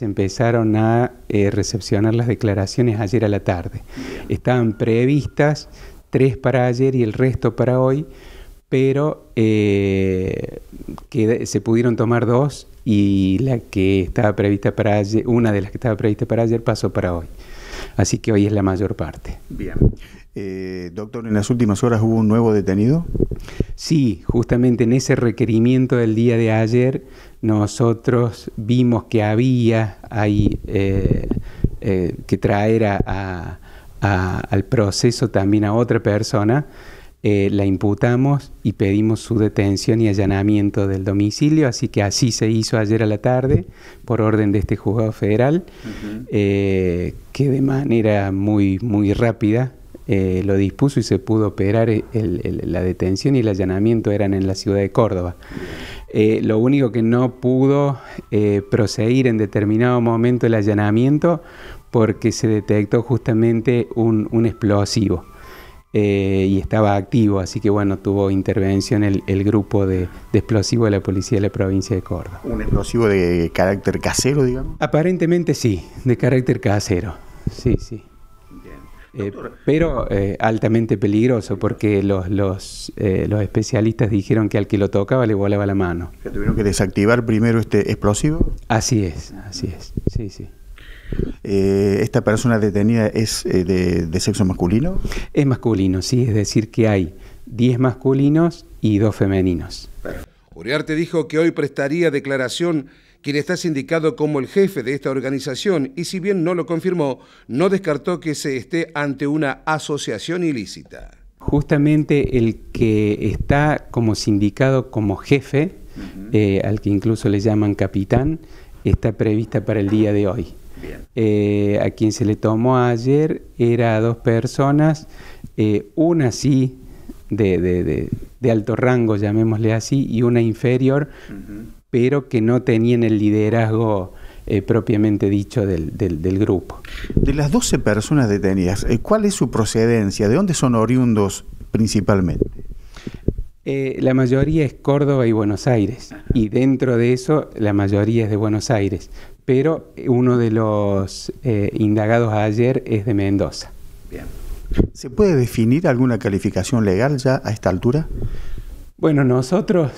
Se empezaron a eh, recepcionar las declaraciones ayer a la tarde. Estaban previstas tres para ayer y el resto para hoy, pero eh, se pudieron tomar dos y la que estaba prevista para ayer, una de las que estaba prevista para ayer pasó para hoy. Así que hoy es la mayor parte. Bien. Eh, doctor, ¿en las últimas horas hubo un nuevo detenido? Sí, justamente en ese requerimiento del día de ayer nosotros vimos que había ahí eh, eh, que traer al proceso también a otra persona. la imputamos y pedimos su detención y allanamiento del domicilio, así que así se hizo ayer a la tarde por orden de este juzgado federal, que de manera muy, muy rápida eh, lo dispuso y se pudo operar, eh, la detención y el allanamiento eran en la ciudad de Córdoba. Eh, lo único que no pudo proseguir en determinado momento el allanamiento porque se detectó justamente un, explosivo. y estaba activo, así que bueno, tuvo intervención el, grupo de, de explosivos de la policía de la provincia de Córdoba. ¿Un explosivo de carácter casero, digamos? Aparentemente sí, de carácter casero, sí, sí. Eh, pero eh, altamente peligroso porque los, los, eh, los, especialistas dijeron que al que lo tocaba le volaba la mano. ¿Tuvieron que desactivar primero este explosivo? Así es, así es, sí, sí. ¿Esta persona detenida es de, de, sexo masculino? Es masculino, sí, es decir que hay 10 masculinos y 2 femeninos. Uriarte dijo que hoy prestaría declaración quien está sindicado como el jefe de esta organización y si bien no lo confirmó, no descartó que se esté ante una asociación ilícita. Justamente el que está como sindicado como jefe, eh, al que incluso le llaman capitán, está prevista para el día de hoy. Eh, a quien se le tomó ayer era dos personas, eh, una sí de, alto rango, llamémosle así, y una inferior, pero que no tenían el liderazgo eh, propiamente dicho del, grupo. De las 12 personas detenidas, eh, ¿cuál es su procedencia? ¿De dónde son oriundos principalmente? Eh, la mayoría es Córdoba y Buenos Aires, y dentro de eso la mayoría es de Buenos Aires, pero uno de los indagados ayer es de Mendoza. Bien. ¿Se puede definir alguna calificación legal ya a esta altura? Bueno, nosotros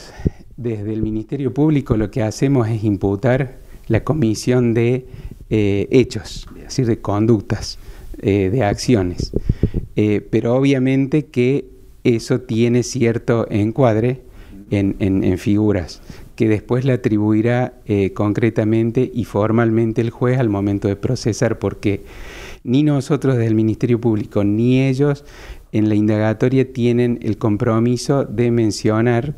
desde el Ministerio Público lo que hacemos es imputar la comisión de eh, hechos, es decir, de conductas, eh, de acciones. Eh, pero obviamente que eso tiene cierto encuadre en, figuras que después le atribuirá concretamente y formalmente el juez al momento de procesar, porque ni nosotros desde el Ministerio Público ni ellos en la indagatoria tienen el compromiso de mencionar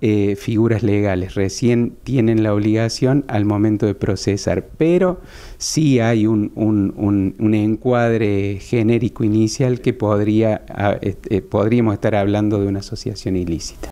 eh, figuras legales. Recién tienen la obligación al momento de procesar, pero sí hay un, encuadre genérico inicial que podría, eh, podríamos estar hablando de una asociación ilícita.